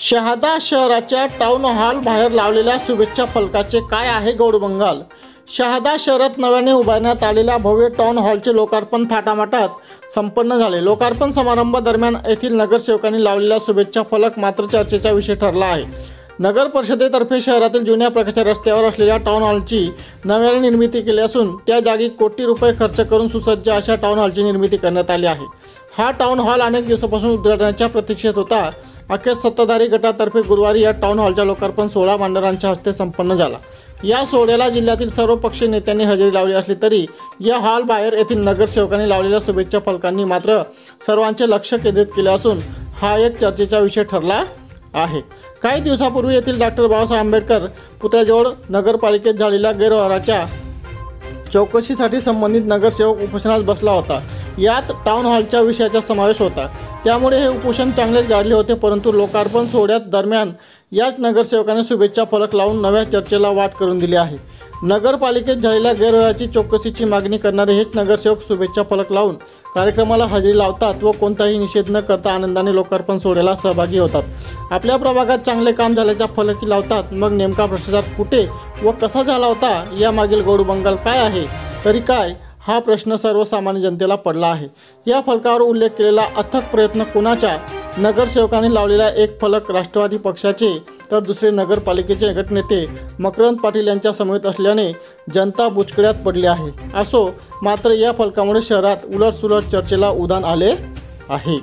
शहादा शहराच्या town hall बाहेर लावलेल्या शुभेच्छा फलकाचे काय आहे गौड बंगाल? शहादा शहरात नव्याने उभारण्यात आलेल्या भव्य टाउन हॉलचे लोकार्पण थाटामाटात संपन्न झाले. लोकार्पण समारंभादरम्यान येथील नगरसेवकांनी लावलेला शुभेच्छा फलक मात्र चर्चेचा विषय ठरला आहे. नगर परिषदेतर्फे शहरातील जुन्या प्रकारच्या रस्त्यावर असलेल्या टाउन हॉलची नव्याने निर्मिती केली असून त्या जागी कोटी रुपये खर्च करून सुसज्ज अशा टाउन हॉलची निर्मिती करण्यात आली आहे. हा टाउन हॉल अनेक दिवसापासून उद्घाटनाच्या प्रतीक्षेत होता. अखेर सत्ताधारी गटातर्फे गुरुवारी या टाउन हॉलचा लोकार्पण सोहळा मांडरांच्या हस्ते संपन्न झाला. या सोहळ्याला जिल्ह्यातील सर्व पक्षीय नेत्यांनी हजेरी लावली असली तरी या हॉल बाहेर येथील नगरसेवकांनी लावलेल्या शुभेच्छा फलकांनी मात्र सर्वांचे लक्ष केंद्रित केले असून हा एक चर्चेचा विषय ठरला. आहे. काही दिवसापूर्वी येथील डॉक्टर बाबासाहेब आंबेडकर पुतळ्याजवळ नगरपालिकेत झालेल्या गैरव्यवहाराच्या चौकशीसाठी संबंधित नगरसेवक उपोषणास बसला होता. यात टाउन हॉलच्या विषयाचा समावेश होता. त्यामुळे हे उपोषण चांगलेच गाडले होते परंतु लोकार्पण सोहळ्यात दरम्यान याच नगरसेवकाने शुभेच्छा फलक लावून नव्या चर्चेला वाट करून दिली आहे. नगरपालिकेत झालेल्या गैरव्यवहाराची चौकशीची मागणी करणारे हेच नगरसेवक शुभेच्छा फलक लावून कार्यक्रमाला हजेरी लावतात व कोणताही निषेध न करता आनंदाने लोकार्पण सोहळ्याला सहभागी होतात. आपल्या प्रभागात चांगले काम झाल्याच्या फलकी लावतात. मग नेमका भ्रष्टाचार कुठे व कसा झाला होता? यामागील गौड बंगाल काय आहे? तरी काय? हा प्रश्न सर्वसामान्य जनतेला पडला आहे. या फलकावर उल्लेख केलेला अथक प्रयत्न कोणाच्या? नगरसेवकांनी लावलेला एक फलक राष्ट्रवादी पक्षाचे तर दुसरे नगरपालिकेचे गटनेते मकरंद पाटील यांच्या समेत असल्याने जनता बुचकड्यात पडली आहे. असो मात्र या फलकामुळे शहरात उलटसुलट चर्चेला उधाण आले आहे.